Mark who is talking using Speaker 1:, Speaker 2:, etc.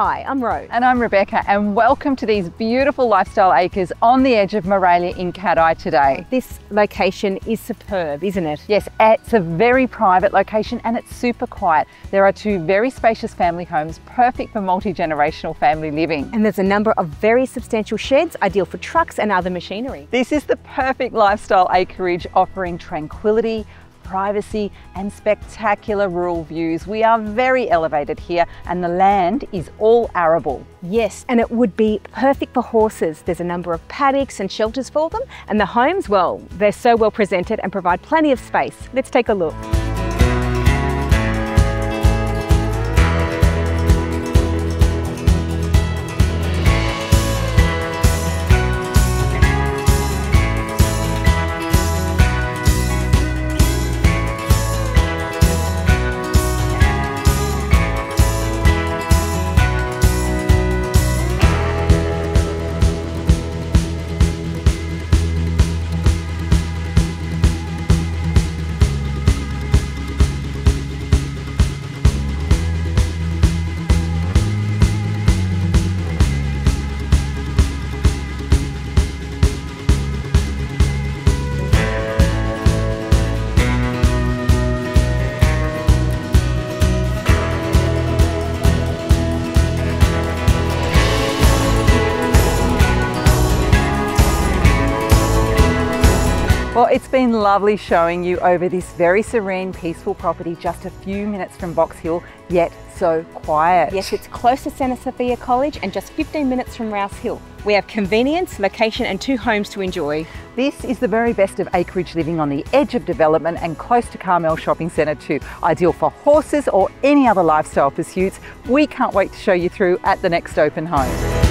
Speaker 1: Hi, I'm Rose.
Speaker 2: And I'm Rebecca, and welcome to these beautiful lifestyle acres on the edge of Maraylya in Cattai today.
Speaker 1: This location is superb, isn't it?
Speaker 2: Yes, it's a very private location and it's super quiet. There are two very spacious family homes, perfect for multi-generational family living.
Speaker 1: And there's a number of very substantial sheds, ideal for trucks and other machinery.
Speaker 2: This is the perfect lifestyle acreage offering tranquility, privacy and spectacular rural views. We are very elevated here and the land is all arable.
Speaker 1: Yes, and it would be perfect for horses. There's a number of paddocks and shelters for them and the homes, well, they're so well presented and provide plenty of space. Let's take a look.
Speaker 2: Well, it's been lovely showing you over this very serene, peaceful property just a few minutes from Box Hill, yet so quiet.
Speaker 1: Yes, it's close to Santa Sophia College and just 15 minutes from Rouse Hill. We have convenience, location and two homes to enjoy.
Speaker 2: This is the very best of acreage living on the edge of development and close to Carmel Shopping Centre too. Ideal for horses or any other lifestyle pursuits. We can't wait to show you through at the next open home.